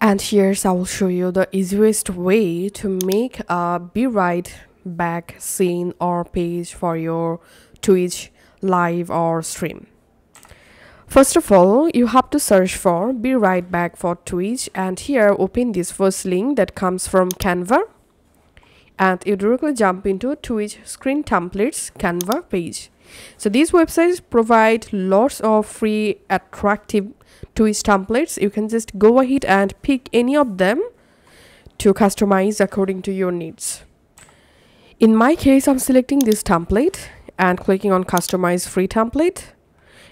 And here's I will show you the easiest way to make a be right back scene or page for your Twitch live or stream. First of all, you have to search for be right back for Twitch and here open this first link that comes from Canva and you directly jump into Twitch screen templates Canva page. So these websites provide lots of free attractive Twitch templates. You can just go ahead and pick any of them to customize according to your needs. In my case, I'm selecting this template and clicking on customize free template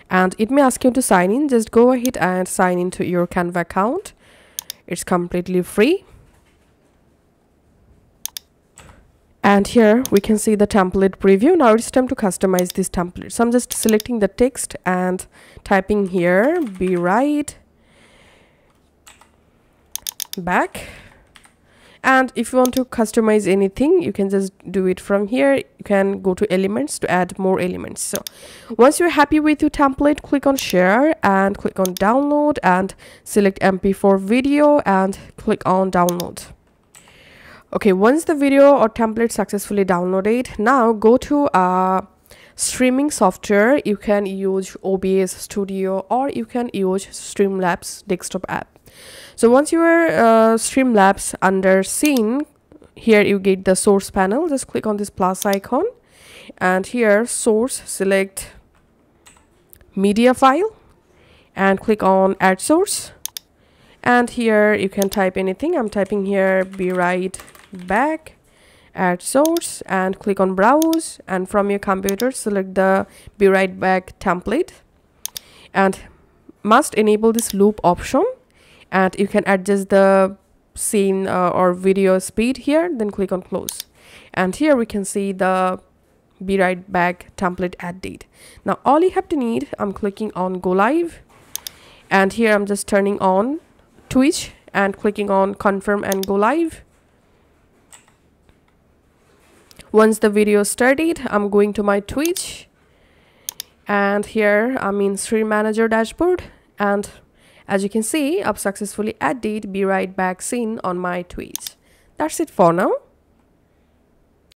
and it may ask you to sign in just go ahead and sign into your canva account it's completely free and here we can see the template preview. Now it's time to customize this template. So i'm just selecting the text and typing here be right back. And if you want to customize anything you can just do it from here. You can go to elements to add more elements. So once you're happy with your template click on share and click on download and select mp4 video and click on download okay once the video or template successfully downloaded now go to a streaming software. You can use obs studio or you can use streamlabs desktop app. So once you are uh, streamlabs under scene here you get the source panel. Just click on this plus icon and here source select media file and click on add source. And here you can type anything. I'm typing here be right back add source and click on browse. And from your computer select the be right back template. And must enable this loop option. And you can adjust the scene uh, or video speed here then click on close. And here we can see the be right back template add date. Now all you have to need i'm clicking on go live. And here i'm just turning on twitch and clicking on confirm and go live once the video started i'm going to my twitch. And here i'm in stream manager dashboard. And as you can see i've successfully added be right back scene on my twitch. That's it for now